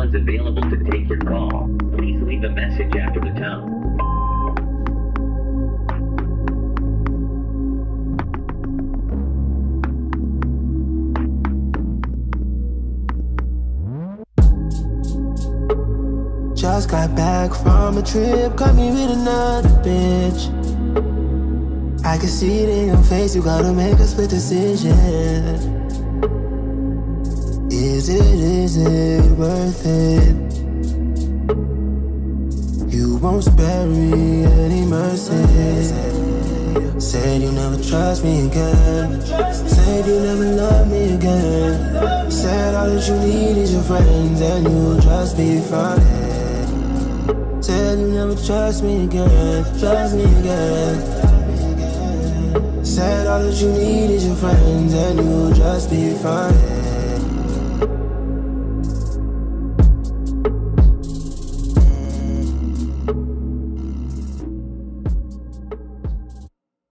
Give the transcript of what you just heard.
one's available to take your call. Please leave a message after the tone. Just got back from a trip, got me with another bitch. I can see it in your face, you gotta make a split decision. Is it, is it worth it? You won't spare me any mercy. Said you never trust me again. Said you never love me again. Said all that you need is your friends and you'll just be fine. Said you never trust me again, trust me again. Said all that you need is your friends and you'll just be fine.